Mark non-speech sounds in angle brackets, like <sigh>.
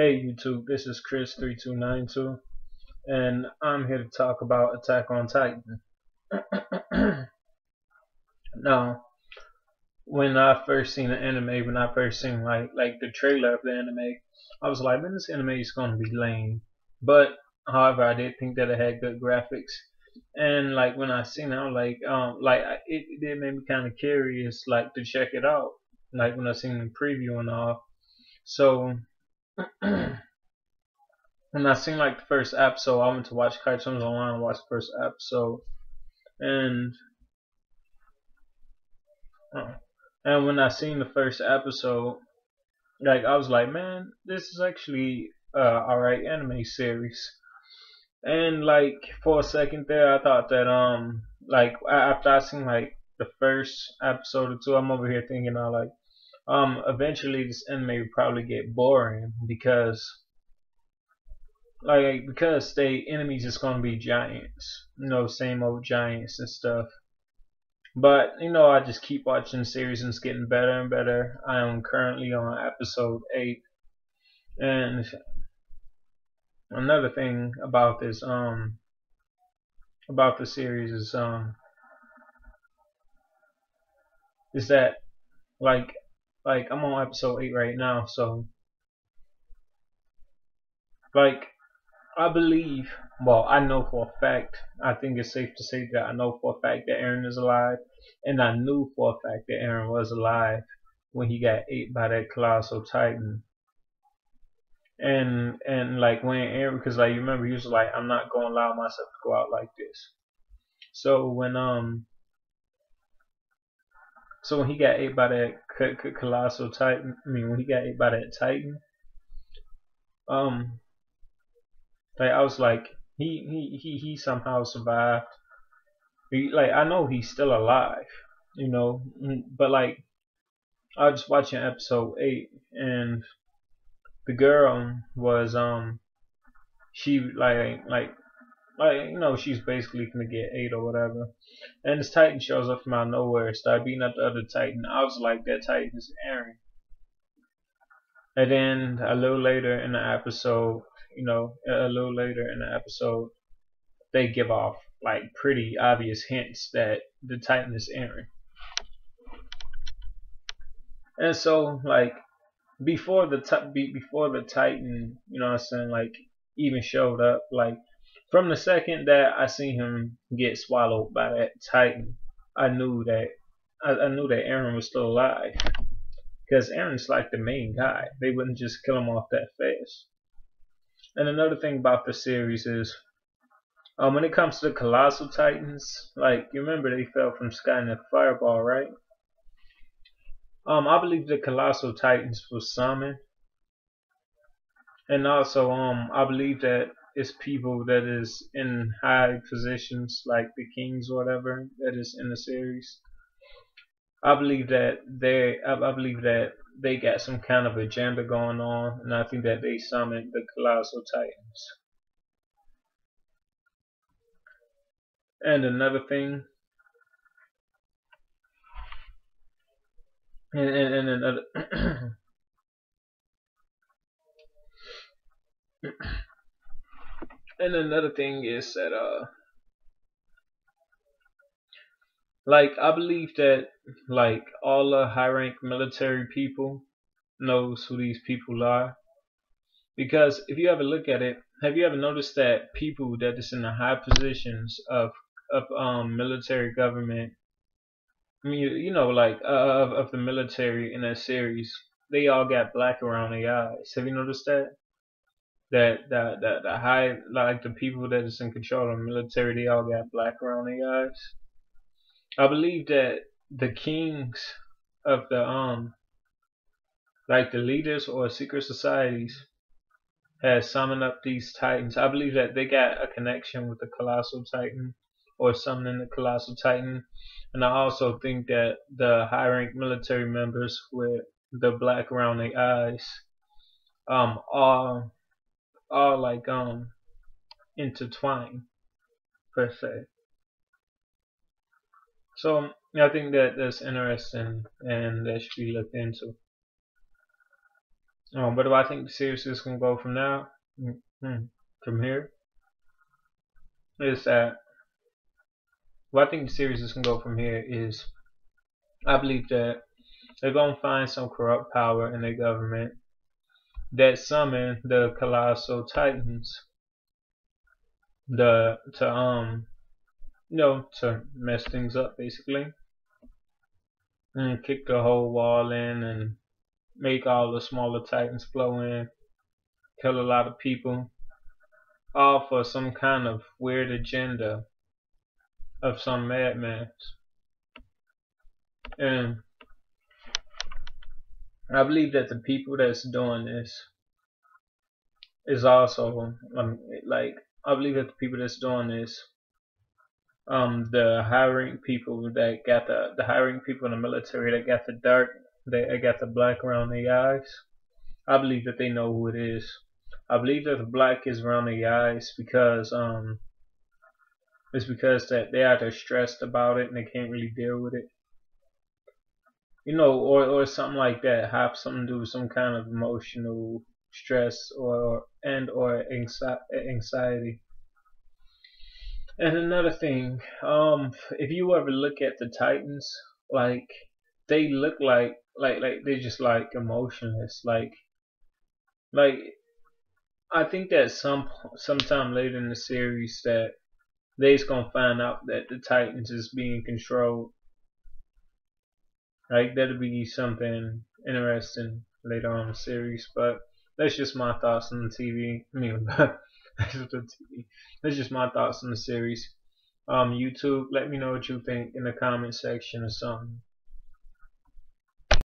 Hey YouTube, this is Chris3292 and I'm here to talk about Attack on Titan. <clears throat> now, when I first seen the anime, when I first seen like like the trailer of the anime, I was like, man, this anime is gonna be lame. But however, I did think that it had good graphics, and like when I seen it, I was like, um, like it, it did make me kind of curious, like to check it out. Like when I seen the preview and all. So <clears throat> when I seen like the first episode, I went to watch cartoons online and watched the first episode, and uh, and when I seen the first episode, like I was like, man, this is actually uh alright anime series. And like for a second there, I thought that um like after I seen like the first episode or two, I'm over here thinking, I like um, eventually this anime will probably get boring because like because the enemies is gonna be giants, you know, same old giants and stuff. But you know, I just keep watching the series and it's getting better and better. I am currently on episode eight, and another thing about this um about the series is um is that like like I'm on episode eight right now, so like I believe, well, I know for a fact, I think it's safe to say that I know for a fact that Eren is alive, and I knew for a fact that Eren was alive when he got ate by that colossal titan. And and like when Eren, because like you remember he was like, I'm not gonna allow myself to go out like this. So when um so when he got ate by that colossal titan, I mean when he got ate by that titan, um, like I was like he he he he somehow survived. He, like I know he's still alive, you know, mm, but like I was watching episode eight and the girl was um she like like like you know she's basically gonna get ate or whatever. And this Titan shows up from out of nowhere, start beating up the other Titan. I was like, that Titan is Eren. And then a little later in the episode, you know, a little later in the episode, they give off like pretty obvious hints that the Titan is Eren. And so like before the before the Titan, you know what I'm saying, like even showed up, like from the second that I seen him get swallowed by that titan, I knew that I, I knew that Eren was still alive. Because Eren's like the main guy. They wouldn't just kill him off that fast. And another thing about the series is um, when it comes to the colossal titans, like you remember they fell from sky in a fireball, right? Um, I believe the colossal titans were summoned, and also um, I believe that is people that is in high positions like the kings or whatever that is in the series. I believe that they I, believe that they got some kind of agenda going on and I think that they summoned the colossal titans. And another thing and, and, and another <clears throat> And another thing is that uh like I believe that like all the high rank military people knows who these people are. Because if you ever look at it, have you ever noticed that people that is in the high positions of of um military government I mean you, you know like uh, of of the military in that series, they all got black around their eyes. Have you noticed that? That that that the high like the people that is in control of the military they all got black around their eyes. I believe that the kings of the um like the leaders or secret societies has summoned up these titans. I believe that they got a connection with the colossal titan or summoning the colossal titan. And I also think that the high rank military members with the black around their eyes um are all like um intertwined per se. So I think that that's interesting and that should be looked into. Um, but do I think the series is gonna go from now, mm-hmm. from here, is that what I think the series is gonna go from here is I believe that they're gonna find some corrupt power in their government that summon the colossal titans. The to um you know to mess things up basically. And kick the whole wall in and make all the smaller titans flow in. Kill a lot of people. All for some kind of weird agenda of some madman. And I believe that the people that's doing this is also um, like I believe that the people that's doing this, um, the hiring people that got the the hiring people in the military that got the dark, they got the black around the eyes. I believe that they know who it is. I believe that the black is around the eyes because um, it's because that they are stressed about it and they can't really deal with it you know, or, or something like that, have something to do with some kind of emotional stress or and or anxiety. And another thing, um, if you ever look at the Titans, like they look like like like they're just like emotionless, like like I think that some sometime later in the series that they's gonna find out that the Titans is being controlled like that'll be something interesting later on in the series. But that's just my thoughts on the TV. I mean, <laughs> that's the TV. That's just my thoughts on the series. Um, YouTube, let me know what you think in the comment section or something.